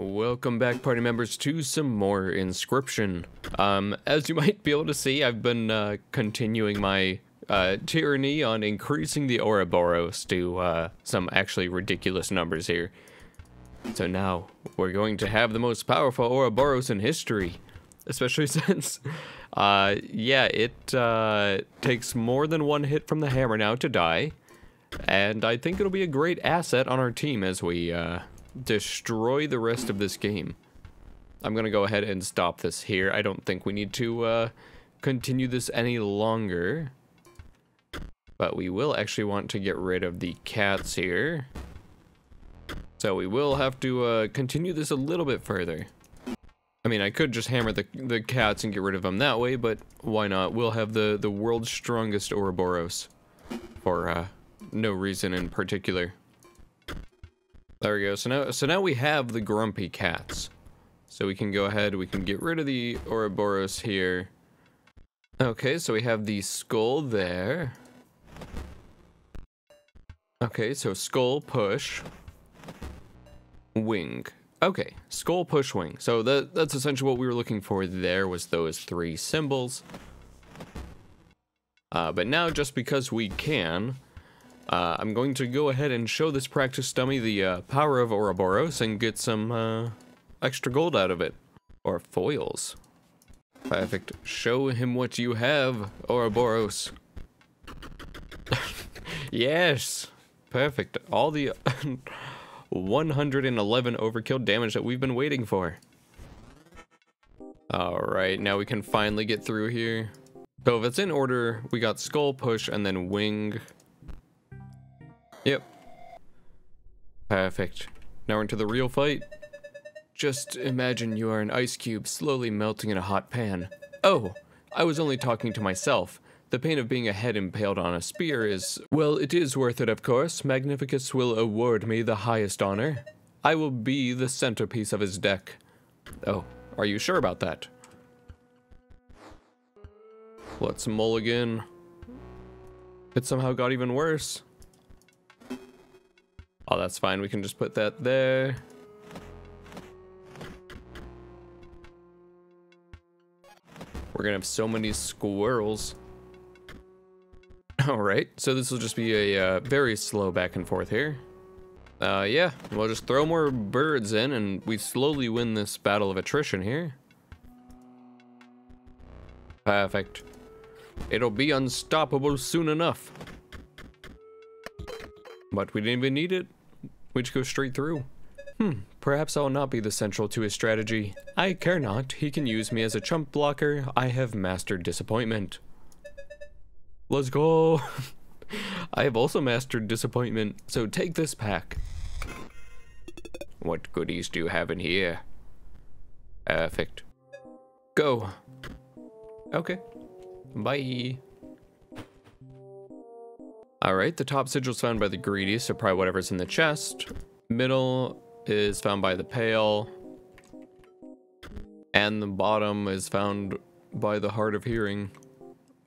Welcome back, party members, to some more Inscryption. Um, as you might be able to see, I've been uh, continuing my uh, tyranny on increasing the Ouroboros to uh, some actually ridiculous numbers here. So now, we're going to have the most powerful Ouroboros in history. Especially since, uh, yeah, it uh, takes more than one hit from the hammer now to die. And I think it'll be a great asset on our team as we uh, destroy the rest of this game. I'm gonna go ahead and stop this here. I don't think we need to uh, continue this any longer. But we will actually want to get rid of the cats here. So we will have to uh, continue this a little bit further. I mean, I could just hammer the, the cats and get rid of them that way, but why not? We'll have the, the world's strongest Ouroboros for uh, no reason in particular. There we go. So now, so now we have the grumpy cats. So we can go ahead, we can get rid of the Ouroboros here. Okay, so we have the skull there. Okay, so skull push. Wing. Okay, skull push wing. So that that's essentially what we were looking for there was those three symbols. Uh, but now just because we can, uh, I'm going to go ahead and show this practice dummy the uh, power of Ouroboros and get some uh, extra gold out of it. Or foils. Perfect. Show him what you have, Ouroboros. yes. Perfect. All the 111 overkill damage that we've been waiting for. Alright, now we can finally get through here. So if it's in order, we got Skull Push and then Wing. Yep. Perfect. Now into the real fight. Just imagine you are an ice cube slowly melting in a hot pan. Oh, I was only talking to myself. The pain of being a head impaled on a spear is... Well, it is worth it, of course. Magnificus will award me the highest honor. I will be the centerpiece of his deck. Oh, are you sure about that? Let's mulligan. It somehow got even worse. Oh, that's fine. We can just put that there. We're gonna have so many squirrels. Alright, so this will just be a uh, very slow back and forth here. Uh, yeah, we'll just throw more birds in and we slowly win this battle of attrition here. Perfect. It'll be unstoppable soon enough. But we didn't even need it. We just go straight through. Hmm, perhaps I'll not be the central to his strategy. I care not. He can use me as a chump blocker. I have mastered disappointment. Let's go. I have also mastered disappointment, so take this pack. What goodies do you have in here? Perfect. Go. Okay. Bye. Alright, the top sigil is found by the greedy, so probably whatever's in the chest. Middle is found by the pale. And the bottom is found by the hard of hearing.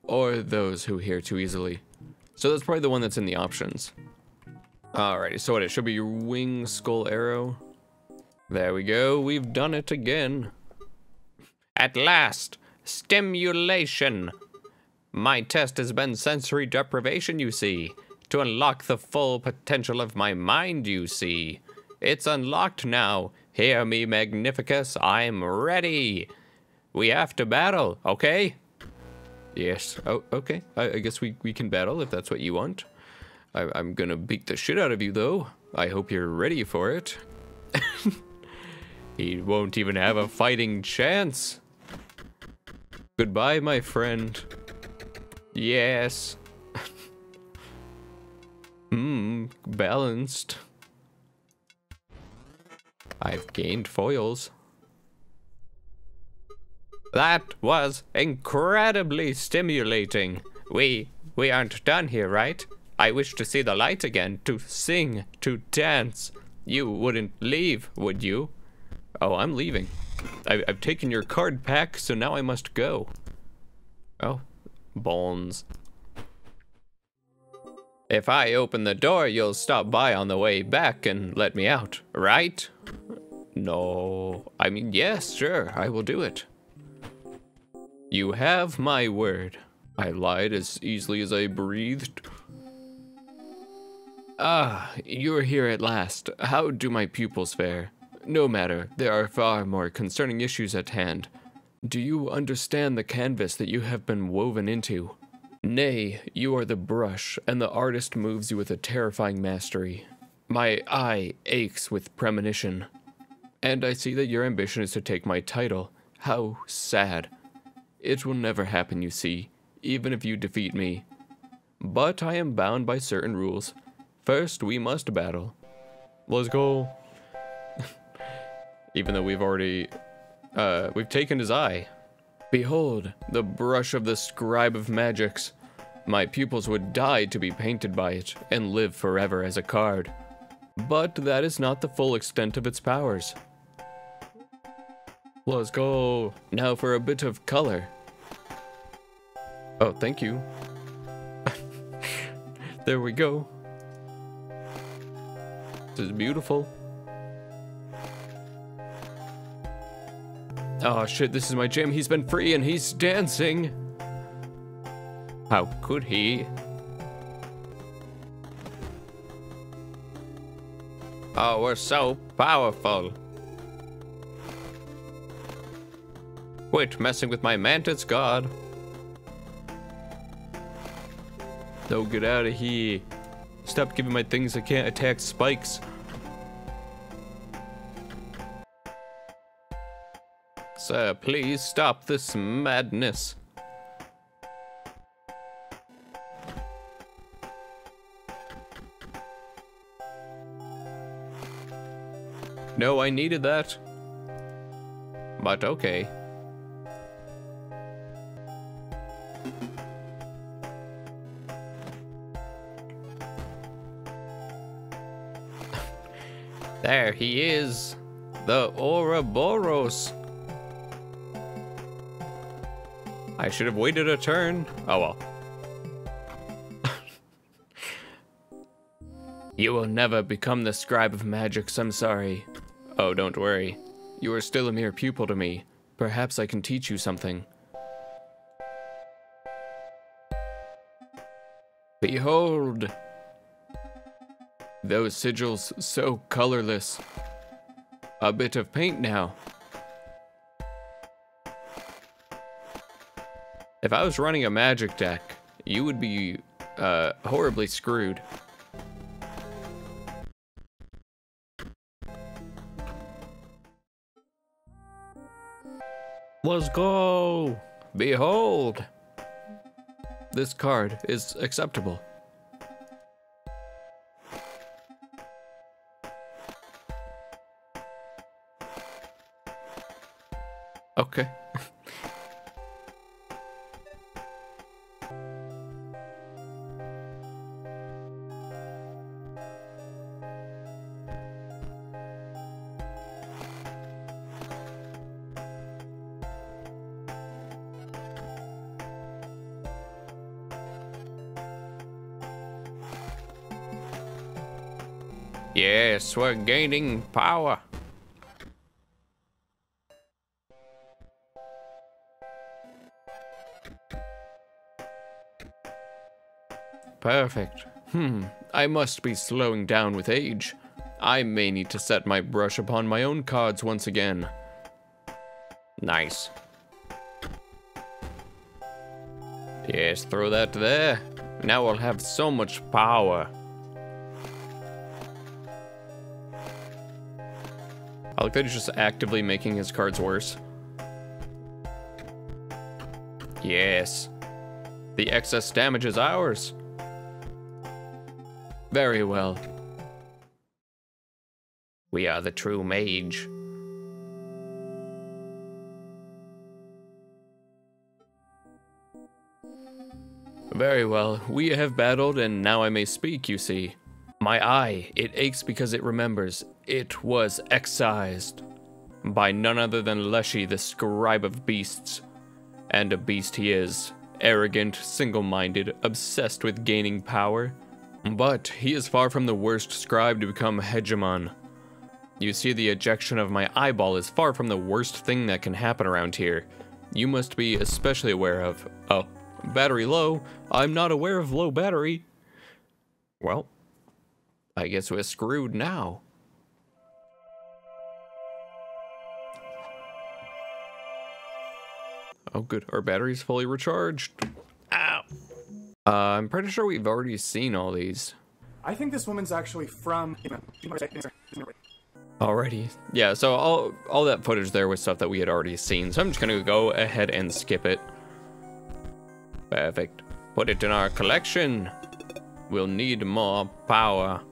Or those who hear too easily. So that's probably the one that's in the options. Alrighty, so what it should be your wing, skull, arrow. There we go, we've done it again. At last, stimulation. My test has been sensory deprivation, you see. To unlock the full potential of my mind, you see. It's unlocked now. Hear me, Magnificus. I'm ready. We have to battle, okay? Yes. Oh, okay. I, I guess we, we can battle if that's what you want. I, I'm gonna beat the shit out of you, though. I hope you're ready for it. he won't even have a fighting chance. Goodbye, my friend. Yes. Hmm, balanced. I've gained foils. That was incredibly stimulating. We, we aren't done here, right? I wish to see the light again, to sing, to dance. You wouldn't leave, would you? Oh, I'm leaving. I, I've taken your card pack, so now I must go. Oh, Bones. If I open the door, you'll stop by on the way back and let me out, right? No. I mean, yes, sure, I will do it. You have my word. I lied as easily as I breathed. Ah, you're here at last. How do my pupils fare? No matter, there are far more concerning issues at hand. Do you understand the canvas that you have been woven into? Nay, you are the brush, and the artist moves you with a terrifying mastery. My eye aches with premonition. And I see that your ambition is to take my title. How sad. It will never happen, you see, even if you defeat me. But I am bound by certain rules. First, we must battle. Let's go. even though we've already, uh, we've taken his eye. Behold, the brush of the scrybe of magics. My pupils would die to be painted by it and live forever as a card. But that is not the full extent of its powers. Let's go. Now for a bit of color. Oh, thank you. there we go. This is beautiful. Oh shit, this is my gym. He's been free and he's dancing. How could he? Oh, we're so powerful. Quit messing with my mantis god. No, get out of here. Stop giving my things I can't attack spikes. Sir, please stop this madness. No, I needed that. But okay. there he is. The Ouroboros. I should have waited a turn. Oh well. you will never become the scrybe of magics, I'm sorry. Oh, don't worry. You are still a mere pupil to me. Perhaps I can teach you something. Behold! Those sigils so colorless. A bit of paint now. If I was running a magic deck, you would be uh, horribly screwed. Let's go! Behold! This card is acceptable. Gaining power. Perfect. Hmm, I must be slowing down with age. I may need to set my brush upon my own cards once again. Nice. Yes, throw that there. Now I'll have so much power. I like that he's just actively making his cards worse. Yes. The excess damage is ours. Very well. We are the true mage. Very well, we have battled and now I may speak, you see. My eye, it aches because it remembers. It was excised by none other than Leshy, the scrybe of beasts. And a beast he is. Arrogant, single-minded, obsessed with gaining power. But he is far from the worst scrybe to become hegemon. You see, the ejection of my eyeball is far from the worst thing that can happen around here. You must be especially aware of. Oh, battery low. I'm not aware of low battery. Well, I guess we're screwed now. Oh, good. Our battery's fully recharged. Ow. Uh, I'm pretty sure we've already seen all these. I think this woman's actually from. Alrighty. Yeah, so all, all that footage there was stuff that we had already seen, so I'm just gonna go ahead and skip it. Perfect. Put it in our collection. We'll need more power.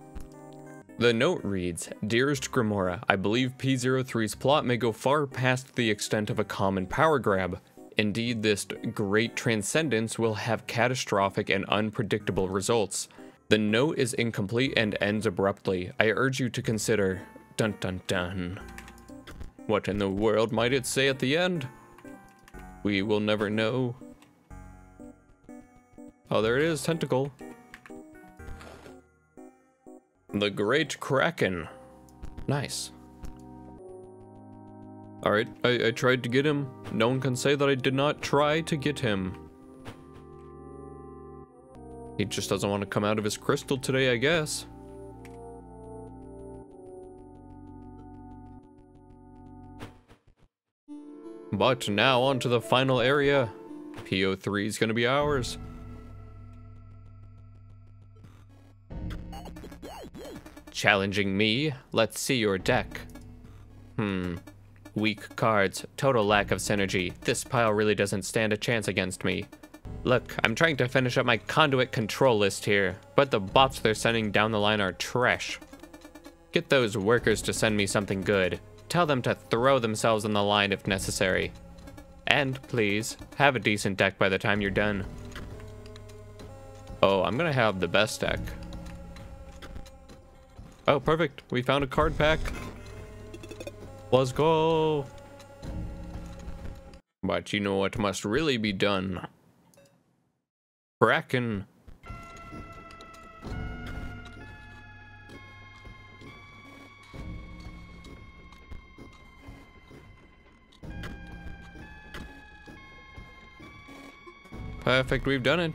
The note reads, Dearest Grimora, I believe P03's plot may go far past the extent of a common power grab. Indeed, this great transcendence will have catastrophic and unpredictable results. The note is incomplete and ends abruptly. I urge you to consider... Dun dun dun. What in the world might it say at the end? We will never know. Oh, there it is, tentacle. The Great Kraken. Nice. Alright, I, I tried to get him. No one can say that I did not try to get him. He just doesn't want to come out of his crystal today, I guess. But now on to the final area. P03 is going to be ours. Challenging me? Let's see your deck. Hmm. Weak cards, total lack of synergy. This pile really doesn't stand a chance against me. Look, I'm trying to finish up my conduit control list here, but the bots they're sending down the line are trash. Get those workers to send me something good. Tell them to throw themselves on the line if necessary. And, please, have a decent deck by the time you're done. Oh, I'm gonna have the best deck. Oh, perfect. We found a card pack. Let's go. But you know what must really be done? Kraken. Perfect, we've done it.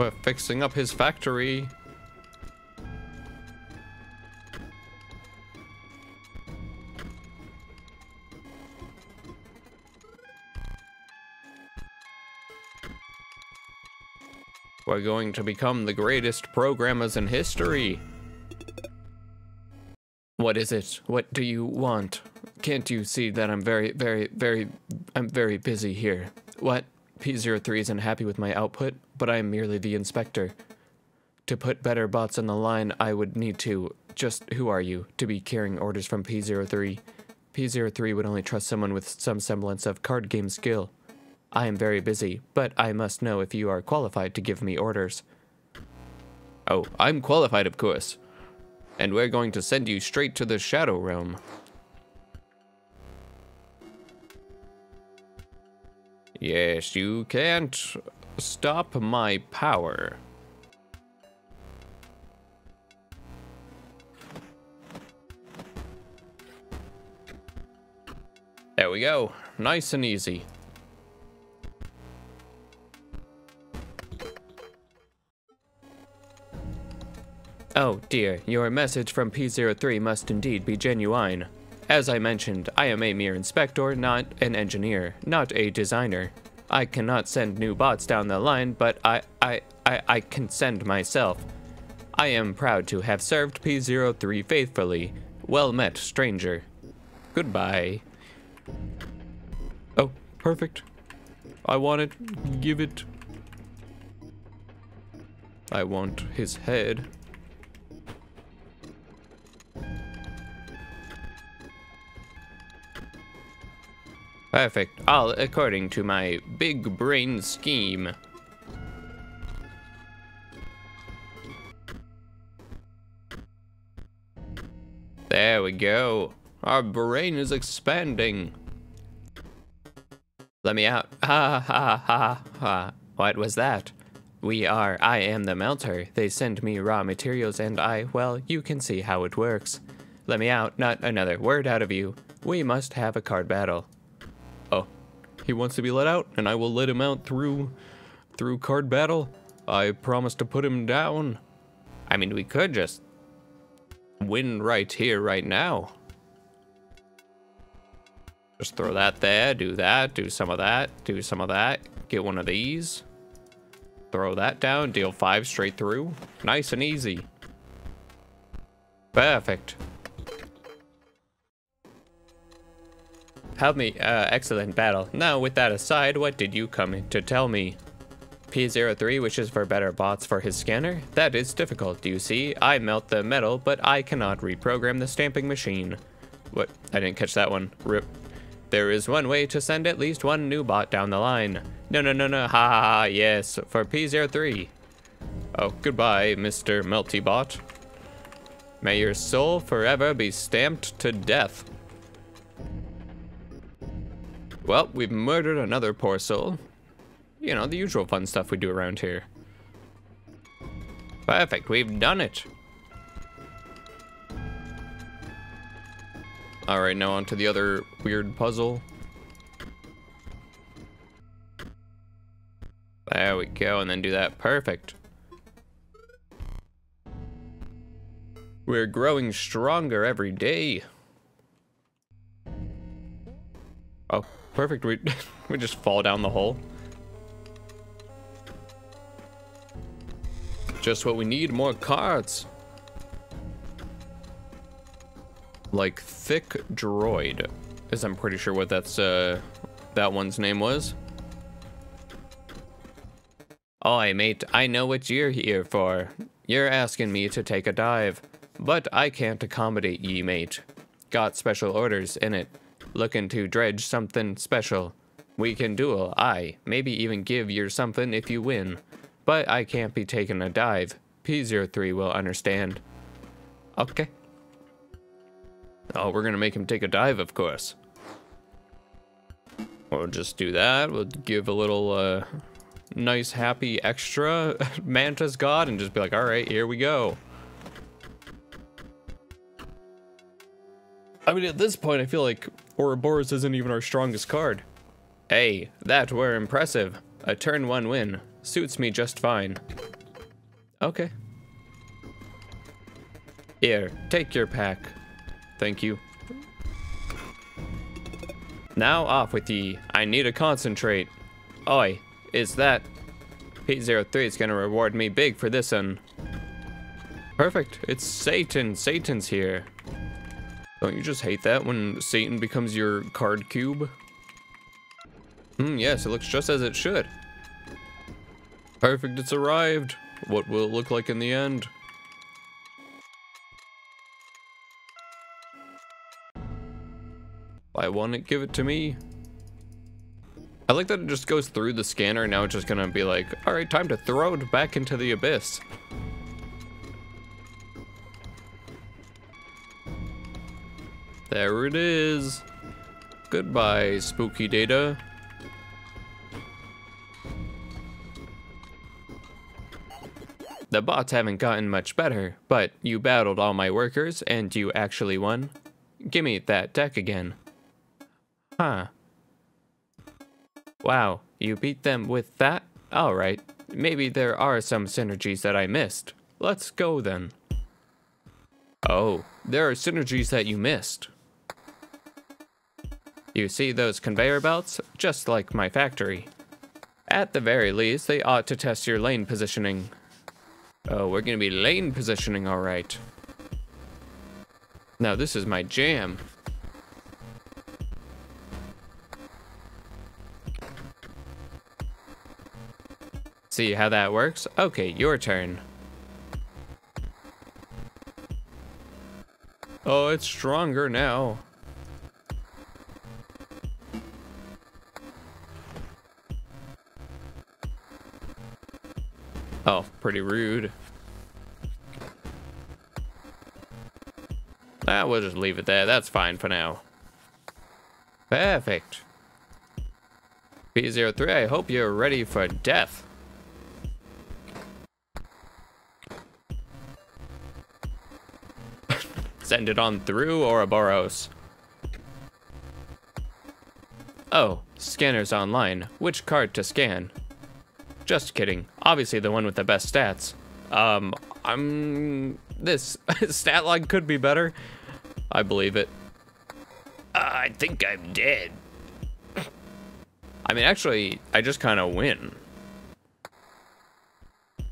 We're fixing up his factory. We're going to become the greatest programmers in history. What is it? What do you want? Can't you see that I'm very, very, very, I'm very busy here? What? P03 isn't happy with my output, but I am merely the inspector. To put better bots on the line, I would need to. Just who are you to be carrying orders from P03? P03 would only trust someone with some semblance of card game skill. I am very busy, but I must know if you are qualified to give me orders. Oh, I'm qualified, of course. And we're going to send you straight to the Shadow Realm. Yes, you can't stop my power. There we go. Nice and easy. Oh dear, your message from P03 must indeed be genuine. As I mentioned, I am a mere inspector, not an engineer, not a designer. I cannot send new bots down the line, but I, I, I, I can send myself. I am proud to have served P03 faithfully. Well met, stranger. Goodbye. Oh, perfect. I want it. Give it. I want his head. Perfect. All according to my big brain scheme. There we go. Our brain is expanding. Let me out. Ha ha ha ha. What was that? We are. I am the melter. They send me raw materials and I, well, you can see how it works. Let me out, not another word out of you. We must have a card battle. He wants to be let out and I will let him out through, through card battle. I promise to put him down. I mean, we could just win right here, right now. Just throw that there, do that, do some of that, do some of that, get one of these. Throw that down, deal five straight through. Nice and easy. Perfect. Help me, uh, excellent battle. Now, with that aside, what did you come to tell me? P03 wishes for better bots for his scanner? That is difficult, do you see. I melt the metal, but I cannot reprogram the stamping machine. What? I didn't catch that one. Rip. There is one way to send at least one new bot down the line. No, no, no, no, ha ha ha, yes, for P03. Oh, goodbye, Mr. Melty Bot. May your soul forever be stamped to death. Well, we've murdered another poor soul. You know, the usual fun stuff we do around here. Perfect, we've done it. Alright, now on to the other weird puzzle. There we go, and then do that. Perfect. We're growing stronger every day. Oh, perfect. We, we just fall down the hole. Just what we need, more cards. Like Thick Droid, is I'm pretty sure what that's, uh, that one's name was. Oi, mate, I know what you're here for. You're asking me to take a dive. But I can't accommodate ye, mate. Got special orders in it. Looking to dredge something special. We can duel, aye, maybe even give you something if you win. But I can't be taking a dive. P03 will understand. Okay. Oh, we're gonna make him take a dive, of course. We'll just do that. We'll give a little, uh, nice, happy extra Mantis God and just be like, all right, here we go. I mean, at this point, I feel like Ouroboros isn't even our strongest card. Hey, that were impressive. A turn one win. Suits me just fine. Okay. Here, take your pack. Thank you. Now off with ye. I need to concentrate. Oi, is that... P03 is gonna reward me big for this one. Perfect, it's Satan. Satan's here. Don't you just hate that when Satan becomes your card cube? Hmm, yes, it looks just as it should. Perfect, it's arrived. What will it look like in the end? I want it, give it to me. I like that it just goes through the scanner, and now it's just gonna be like, alright, time to throw it back into the abyss. There it is. Goodbye, spooky data. The bots haven't gotten much better, but you battled all my workers and you actually won. Gimme that deck again. Huh. Wow, you beat them with that? Alright, maybe there are some synergies that I missed. Let's go then. Oh, there are synergies that you missed. You see those conveyor belts? Just like my factory. At the very least, they ought to test your lane positioning. Oh, we're gonna be lane positioning, alright. Now this is my jam. See how that works? Okay, your turn. Oh, it's stronger now. Oh, pretty rude. Ah, we'll just leave it there. That's fine for now. Perfect. P03, I hope you're ready for death. Send it on through Ouroboros. Oh, scanner's online. Which card to scan? Just kidding. Obviously the one with the best stats. Um, I'm... This stat line could be better. I believe it. Uh, I think I'm dead. I mean, actually, I just kind of win.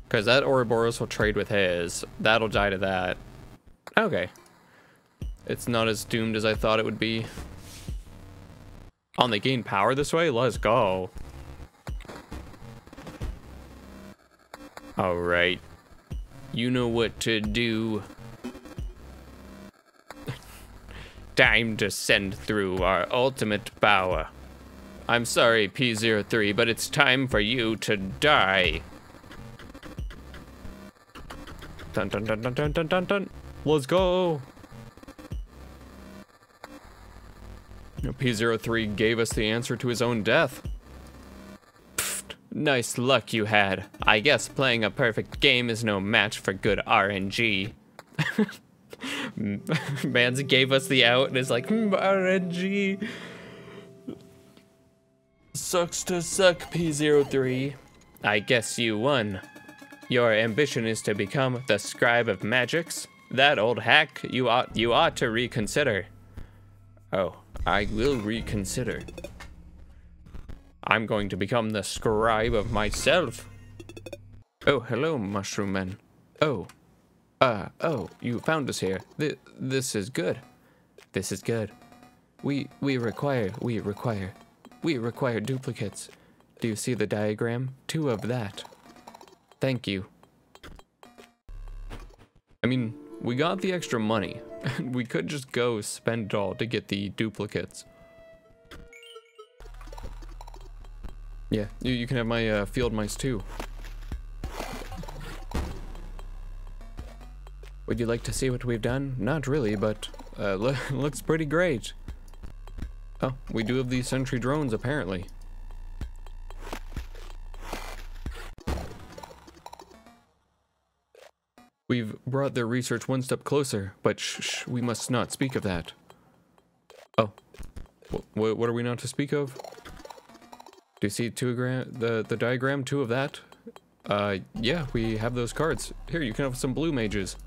Because that Ouroboros will trade with his. That'll die to that. Okay. It's not as doomed as I thought it would be. On they gain power this way? Let's go. Alright. You know what to do. Time to send through our ultimate power. I'm sorry, P03, but it's time for you to die. Dun dun dun dun dun dun dun dun. Let's go. P03 gave us the answer to his own death. Nice luck you had. I guess playing a perfect game is no match for good RNG. Mans gave us the out and is like, hmm, RNG. Sucks to suck, P03. I guess you won. Your ambition is to become the scrybe of magics? That old hack you ought you ought to reconsider. Oh, I will reconsider. I'm going to become the scrybe of myself. Oh, hello, mushroom men. Oh. Uh, oh, you found us here. Th this is good. This is good. We, we require, we require, we require duplicates. Do you see the diagram? Two of that. Thank you. I mean, we got the extra money. And we could just go spend it all to get the duplicates. Yeah, you, you can have my uh, field mice too. Would you like to see what we've done? Not really, but uh, lo looks pretty great. Oh, we do have these sentry drones apparently. We've brought their research one step closer, but shh, shh we must not speak of that. Oh, what, what are we not to speak of? Do you see two gram the the diagram? Two of that. Uh, yeah, we have those cards. Here, you can have some blue mages.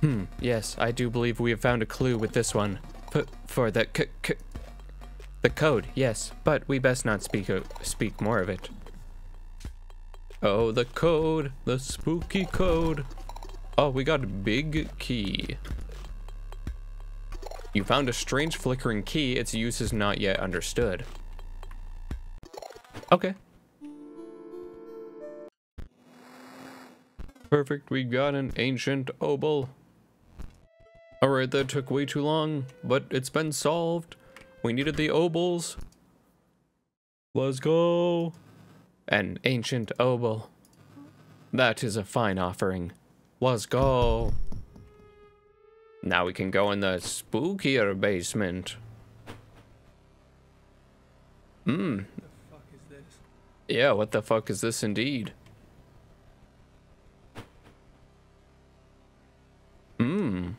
Hmm. Yes, I do believe we have found a clue with this one. P for the c, c the code. Yes, but we best not speak speak more of it. Oh, the code, the spooky code. Oh, we got a big key. You found a strange flickering key. Its use is not yet understood. Okay. Perfect, we got an ancient obol. Alright, that took way too long, but it's been solved. We needed the obols. Let's go. An ancient obol. That is a fine offering. Let's go. Now we can go in the spookier basement. Hmm. Yeah, what the fuck is this indeed? Hmm.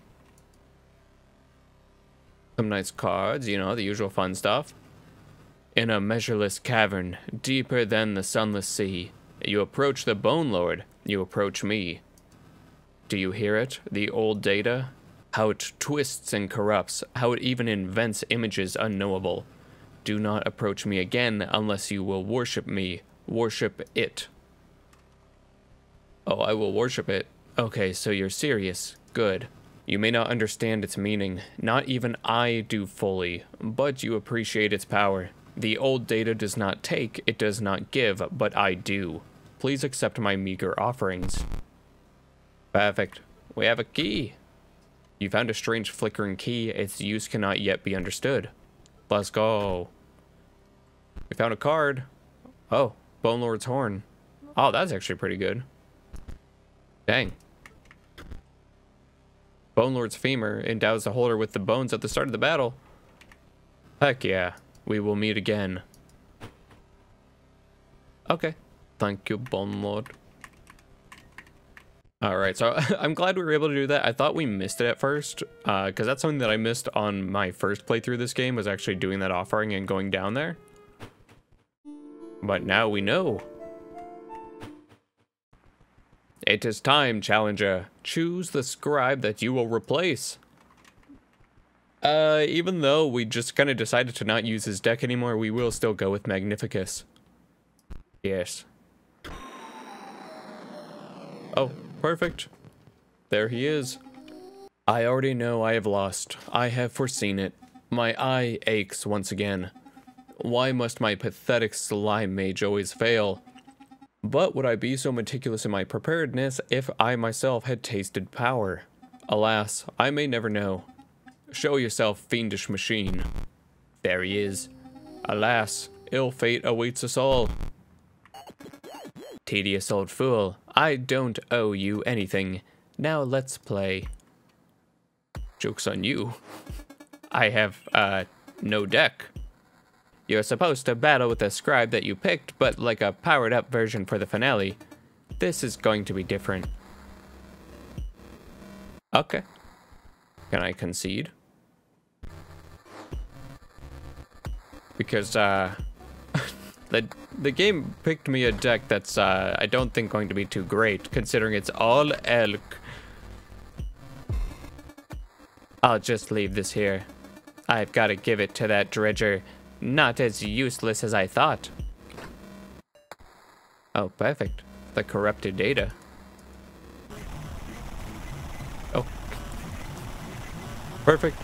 Some nice cards, you know, the usual fun stuff. In a measureless cavern, deeper than the sunless sea, you approach the Bone Lord, you approach me. Do you hear it? The old data? How it twists and corrupts, how it even invents images unknowable. Do not approach me again unless you will worship me. Worship it. Oh, I will worship it. Okay, so you're serious. Good. You may not understand its meaning, not even I do fully, but you appreciate its power. The old data does not take, it does not give, but I do. Please accept my meager offerings. Perfect. We have a key. You found a strange flickering key. Its use cannot yet be understood. Let's go. We found a card. Oh, Bone Lord's Horn. Oh, that's actually pretty good. Dang. Bone Lord's Femur endows the holder with the bones at the start of the battle. Heck yeah. We will meet again. Okay. Thank you, Bone Lord. All right, so I'm glad we were able to do that. I thought we missed it at first, because uh, that's something that I missed on my first playthrough this game, was actually doing that offering and going down there. But now we know. It is time, Challenger. Choose the scrybe that you will replace. Uh, even though we just kind of decided to not use his deck anymore, we will still go with Magnificus. Yes. Oh, perfect. There he is. I already know I have lost. I have foreseen it. My eye aches once again. Why must my pathetic slime mage always fail? But would I be so meticulous in my preparedness if I myself had tasted power? Alas, I may never know. Show yourself, fiendish machine. There he is. Alas, ill fate awaits us all. Tedious old fool, I don't owe you anything. Now let's play. Joke's on you. I have, uh, no deck. You're supposed to battle with the scrybe that you picked, but like a powered up version for the finale. This is going to be different. Okay. Can I concede? because uh, the the game picked me a deck that's uh, I don't think going to be too great, considering it's all elk. I'll just leave this here. I've got to give it to that dredger. Not as useless as I thought. Oh, perfect. The corrupted data. Oh. Perfect.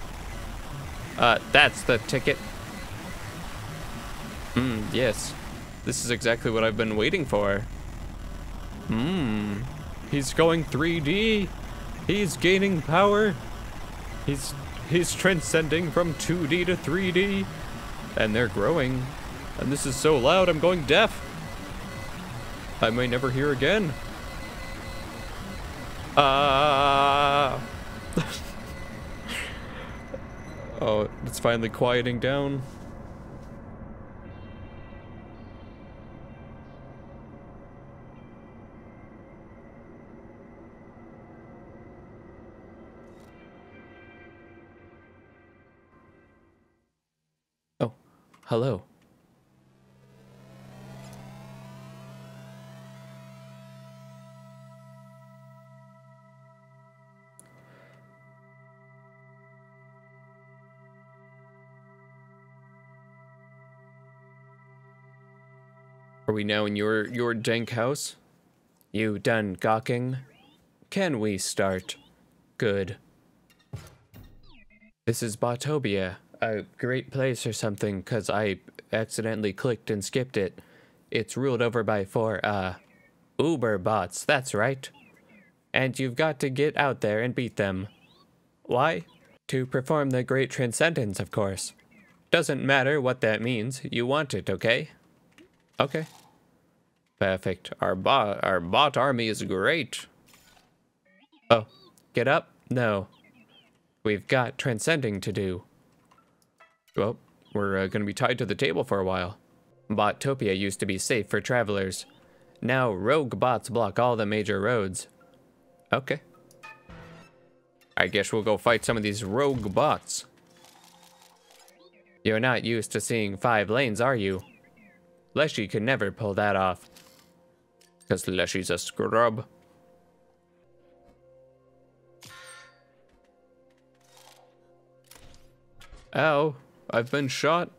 Uh, that's the ticket. Hmm, yes. This is exactly what I've been waiting for. Hmm. He's going 3D. He's gaining power. He's he's transcending from 2D to 3D. And they're growing. And this is so loud I'm going deaf. I may never hear again. Ah. Uh... oh, it's finally quieting down. Hello. Are we now in your your dank house? You done gawking? Can we start? Good. This is Botopia a great place or something because I accidentally clicked and skipped it. It's ruled over by four, uh, Uber bots, that's right. And you've got to get out there and beat them. Why? To perform the great transcendence, of course. Doesn't matter what that means, you want it, okay? Okay. Perfect. Our bot, our bot army is great. Oh, get up? No. We've got transcending to do. Well, we're uh, going to be tied to the table for a while. Botopia used to be safe for travelers. Now rogue bots block all the major roads. Okay. I guess we'll go fight some of these rogue bots. You're not used to seeing five lanes, are you? Leshy could never pull that off. Because Leshy's a scrub. Oh. I've been shot.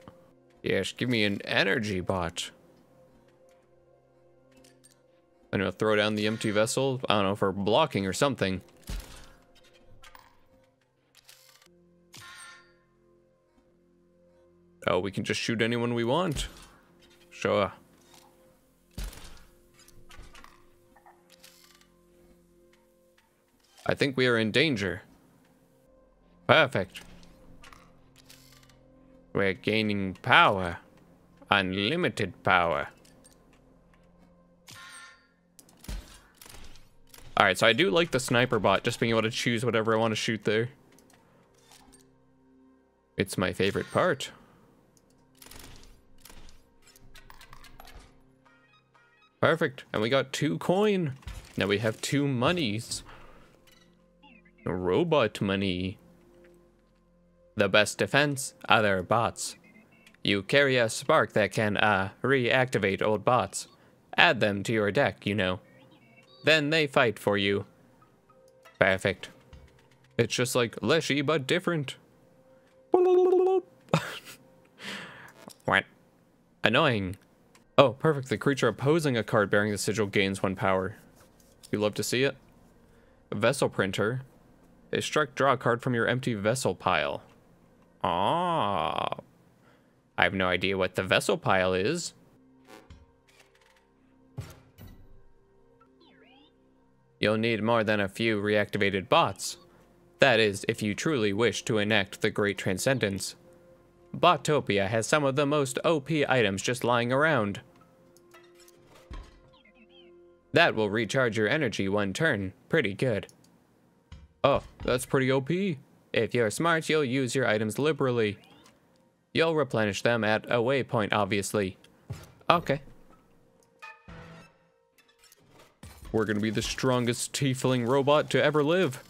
Yes, give me an energy bot. I'm gonna throw down the empty vessel. I don't know, for blocking or something. Oh, we can just shoot anyone we want. Sure. I think we are in danger. Perfect. We're gaining power. Unlimited power. Alright, so I do like the sniper bot, just being able to choose whatever I want to shoot there. It's my favorite part. Perfect. And we got two coin. Now we have two monies. Robot money. The best defense, other bots. You carry a spark that can, uh, reactivate old bots. Add them to your deck, you know. Then they fight for you. Perfect. It's just like Leshy, but different. what? Annoying. Oh, perfect. The creature opposing a card bearing the sigil gains one power. You love to see it? Vessel printer. A struck draw a card from your empty vessel pile. Ah. I have no idea what the vessel pile is. You'll need more than a few reactivated bots. That is, if you truly wish to enact the Great Transcendence. Botopia has some of the most OP items just lying around. That will recharge your energy one turn. Pretty good. Oh, that's pretty OP. If you're smart, you'll use your items liberally. You'll replenish them at a waypoint, obviously. Okay. We're gonna be the strongest tiefling robot to ever live.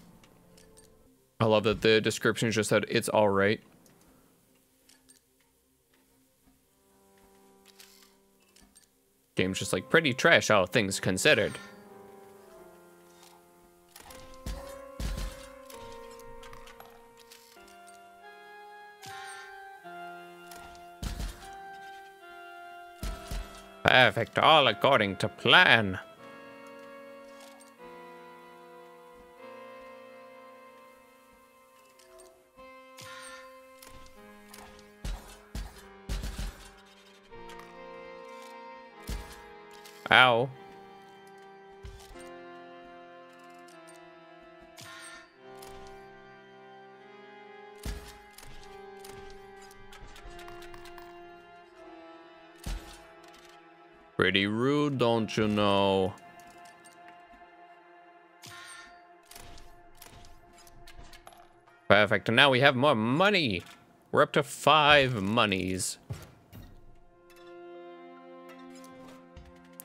I love that the description just said it's alright. Game's just like pretty trash, all things considered. Perfect, all according to plan. Ow. Pretty rude, don't you know? Perfect, and now we have more money. We're up to five monies.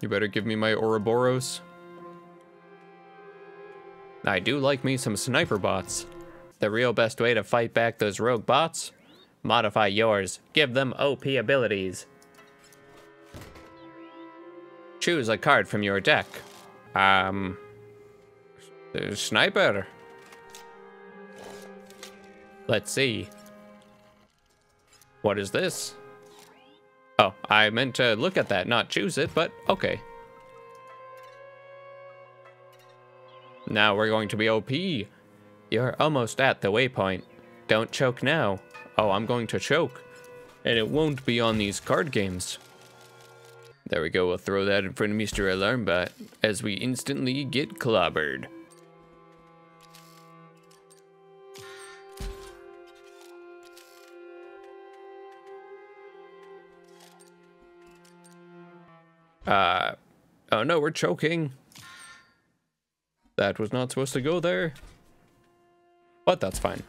You better give me my Ouroboros. I do like me some sniper bots. The real best way to fight back those rogue bots? Modify yours. Give them OP abilities. Choose a card from your deck. Um... Sniper. Let's see. What is this? Oh, I meant to look at that, not choose it, but okay. Now we're going to be OP. You're almost at the waypoint. Don't choke now. Oh, I'm going to choke. And it won't be on these card games. There we go, we'll throw that in front of Mr. Alarmbot as we instantly get clobbered. Uh, oh no, we're choking. That was not supposed to go there. But that's fine.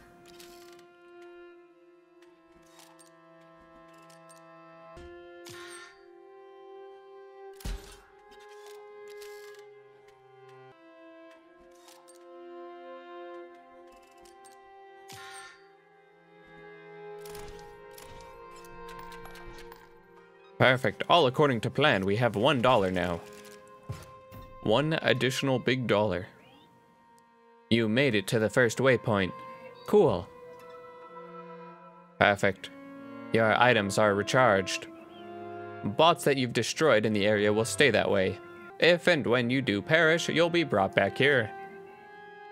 Perfect. All according to plan. We have one dollar now. One additional big dollar. You made it to the first waypoint. Cool. Perfect. Your items are recharged. Bots that you've destroyed in the area will stay that way. If and when you do perish, you'll be brought back here.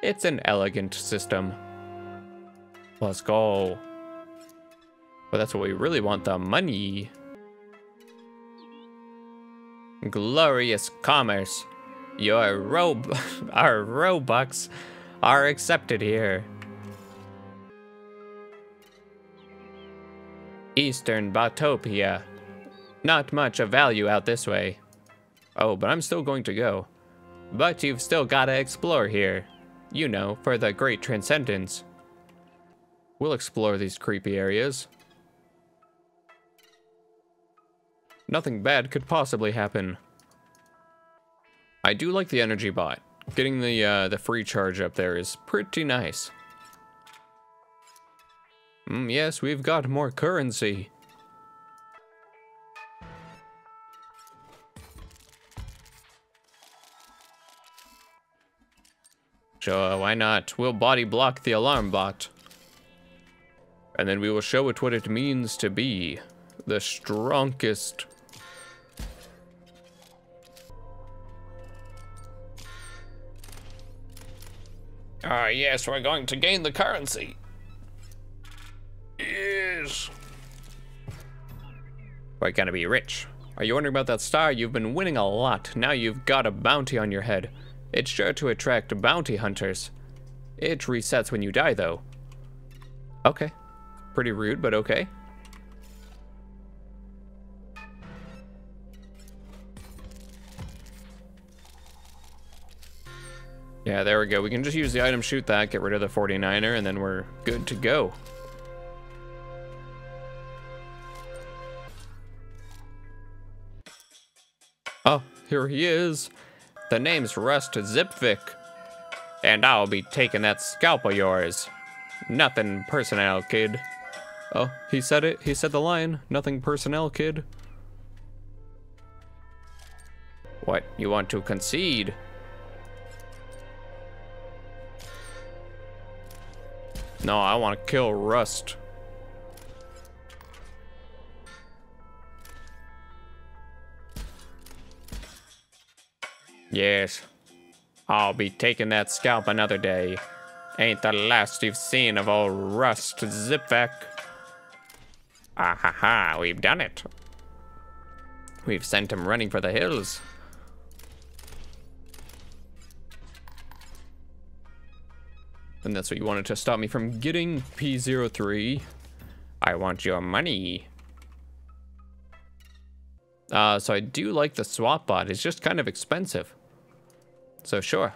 It's an elegant system. Let's go. But that's what we really want, the money. Glorious commerce. Your rob our Robux are accepted here. Eastern Botopia. Not much of value out this way. Oh, but I'm still going to go. But you've still gotta explore here. You know, for the Great Transcendence. We'll explore these creepy areas. Nothing bad could possibly happen. I do like the energy bot. Getting the uh, the free charge up there is pretty nice. Mm, yes, we've got more currency. Sure, why not? We'll body block the alarm bot. And then we will show it what it means to be the strongest. Ah, yes, we're going to gain the currency. Yes. We're gonna be rich. Are you wondering about that star? You've been winning a lot. Now you've got a bounty on your head. It's sure to attract bounty hunters. It resets when you die, though. Okay. Pretty rude, but okay. Yeah, there we go. We can just use the item, shoot that, get rid of the 49er, and then we're good to go. Oh, here he is. The name's Rust Zipvik. And I'll be taking that scalp of yours. Nothing personnel, kid. Oh, he said it. He said the line. Nothing personnel, kid. What, you want to concede? No, I want to kill Rust. Yes. I'll be taking that scalp another day. Ain't the last you've seen of old Rust Zipvek. Ah ha ha, we've done it. We've sent him running for the hills. And that's what you wanted to stop me from getting P03. I want your money. Uh, so I do like the swap bot. It's just kind of expensive. So sure.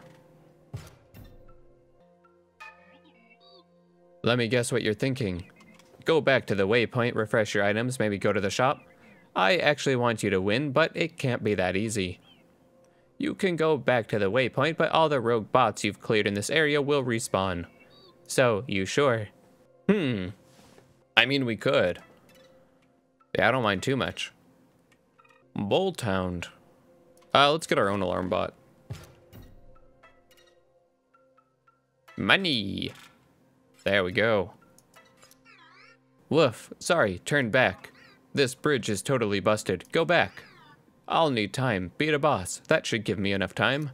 Let me guess what you're thinking. Go back to the waypoint, refresh your items, maybe go to the shop. I actually want you to win, but it can't be that easy. You can go back to the waypoint, but all the rogue bots you've cleared in this area will respawn. So, you sure? Hmm. I mean, we could. Yeah, I don't mind too much. Bolthound. Uh, let's get our own alarm bot. Money. There we go. Woof, sorry, turn back. This bridge is totally busted. Go back. I'll need time. Beat a boss. That should give me enough time.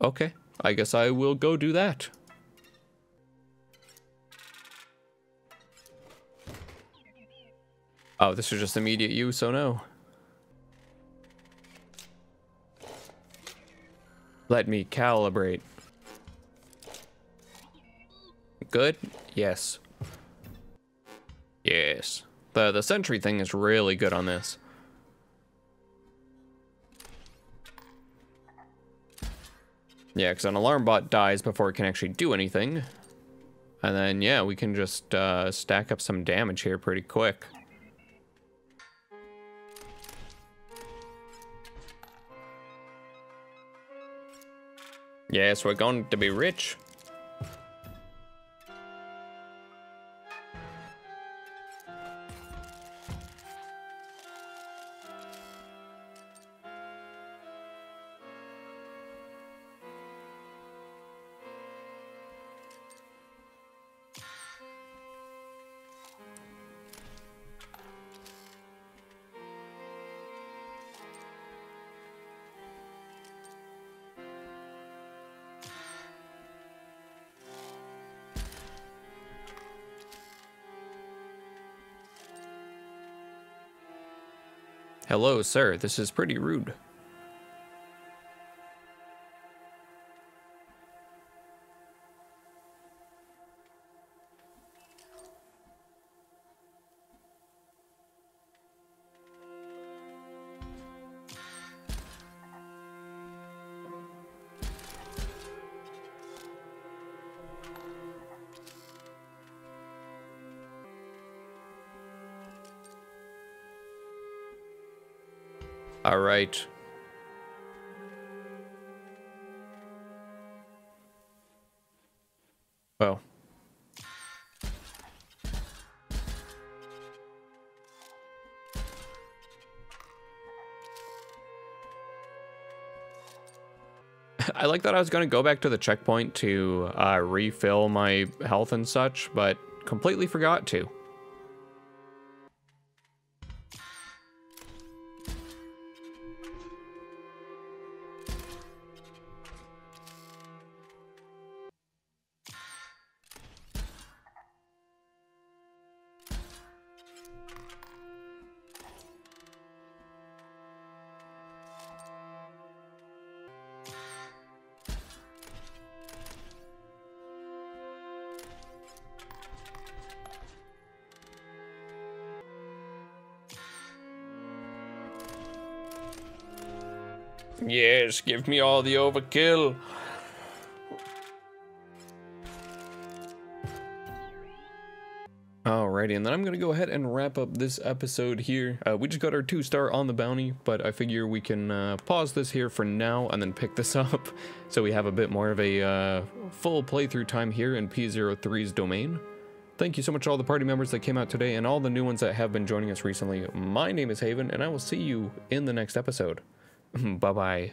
Okay, I guess I will go do that. Oh, this is just immediate use, so no. Let me calibrate. Good? Yes. Yes. The, the sentry thing is really good on this. Yeah, because an alarm bot dies before it can actually do anything. And then, yeah, we can just uh, stack up some damage here pretty quick. Yes, we're going to be rich. Hello, sir. This is pretty rude. Right. Well. I like that I was going to go back to the checkpoint to uh, refill my health and such, but completely forgot to. Give me all the overkill. Alrighty, and then I'm gonna go ahead and wrap up this episode here. Uh, we just got our two star on the bounty, but I figure we can uh, pause this here for now and then pick this up so we have a bit more of a uh, full playthrough time here in P03's domain. Thank you so much to all the party members that came out today and all the new ones that have been joining us recently. My name is Haven, and I will see you in the next episode. bye bye.